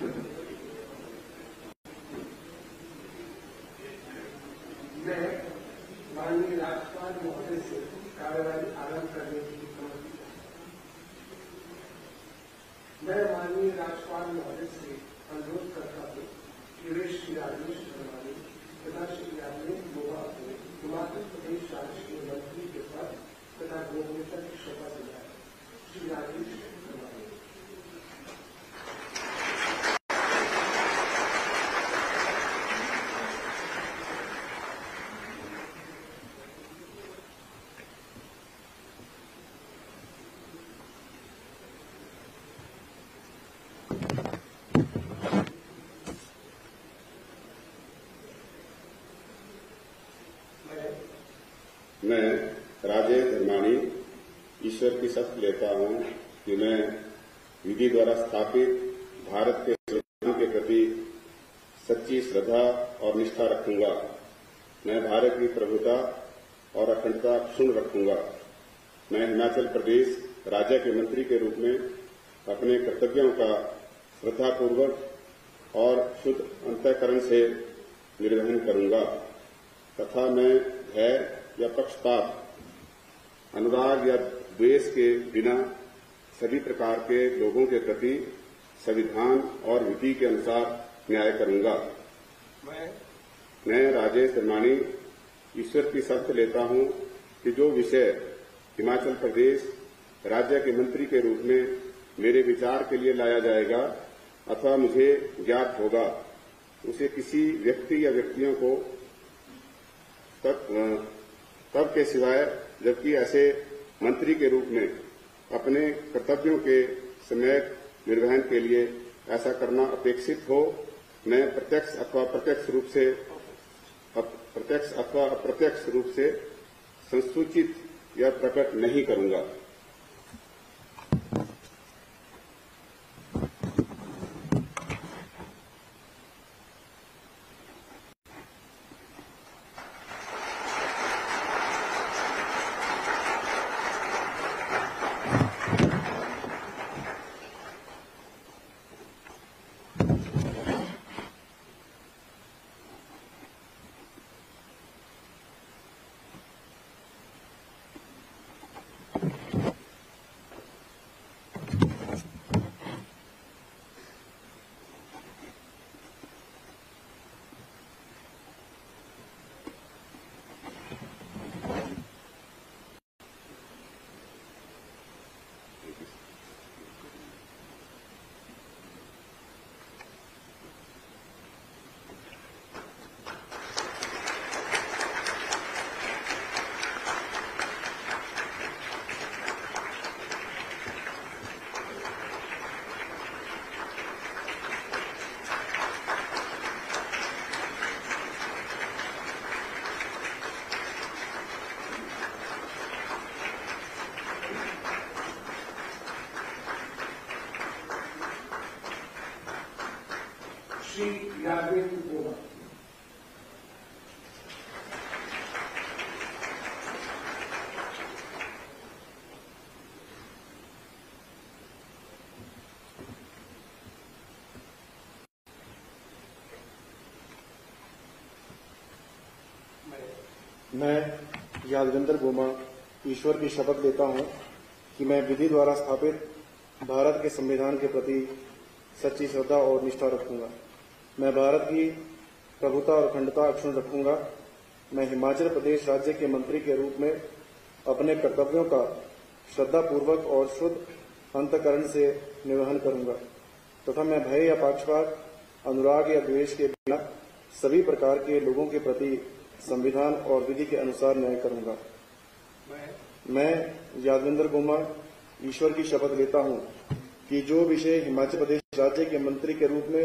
मैं माननीय राज्यपाल महोदय से कार्यवाही आरंभ करने की अनुमति मैं माननीय राज्यपाल महोदय से अनुरोध करता हूँ कि वे श्री श्री राजेश गोवा को हिमाचल प्रदेश राज्य राजेश धर्माणी ईश्वर की शपथ लेता हूँ कि मैं विधि द्वारा स्थापित भारत के संविधान के प्रति सच्ची श्रद्धा और निष्ठा रखूँगा। मैं भारत की प्रभुता और अखंडता क्षुण्ण रखूँगा। मैं हिमाचल प्रदेश राज्य के मंत्री के रूप में अपने कर्तव्यों का श्रद्धापूर्वक और शुद्ध अंतकरण से निर्वहन करूँगा। तथा मैं भय या पक्षपात अनुराग या द्वेष के बिना सभी प्रकार के लोगों के प्रति संविधान और विधि के अनुसार न्याय करूँगा। मैं राजेश धर्माणी ईश्वर की शर्त लेता हूँ कि जो विषय हिमाचल प्रदेश राज्य के मंत्री के रूप में मेरे विचार के लिए लाया जाएगा अथवा मुझे ज्ञात होगा उसे किसी व्यक्ति या व्यक्तियों को तब तब के सिवाय जबकि ऐसे मंत्री के रूप में अपने कर्तव्यों के समय निर्वहन के लिए ऐसा करना अपेक्षित हो, मैं प्रत्यक्ष अथवा प्रत्यक्ष रूप से प्रत्यक्ष अथवा अप्रत्यक्ष रूप से संसूचित या प्रकट नहीं करूँगा। श्री राघवेंद्र गोवा मैं यादविंदर गोमा ईश्वर की शपथ लेता हूँ कि मैं विधि द्वारा स्थापित भारत के संविधान के प्रति सच्ची श्रद्धा और निष्ठा रखूँगा। मैं भारत की प्रभुता और अखंडता अक्षुण्ण रखूँगा। मैं हिमाचल प्रदेश राज्य के मंत्री के रूप में अपने कर्तव्यों का श्रद्धापूर्वक और शुद्ध अंतकरण से निर्वहन करूँगा तथा मैं भय या पक्षपात, अनुराग या द्वेष के बिना सभी प्रकार के लोगों के प्रति संविधान और विधि के अनुसार न्याय करूँगा। मैं यादविंदर गोमा ईश्वर की शपथ लेता हूँ कि जो विषय हिमाचल प्रदेश राज्य के मंत्री के रूप में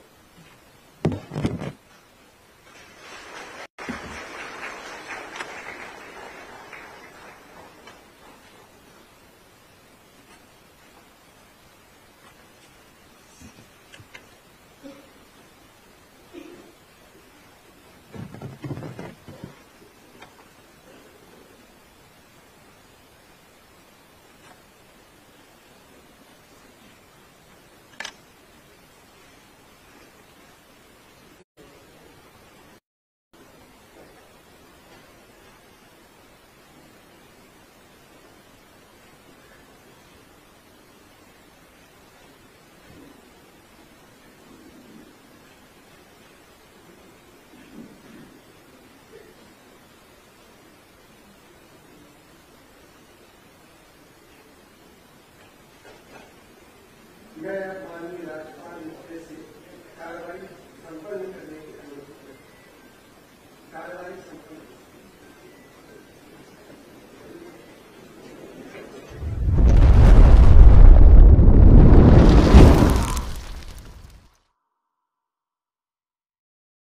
मैं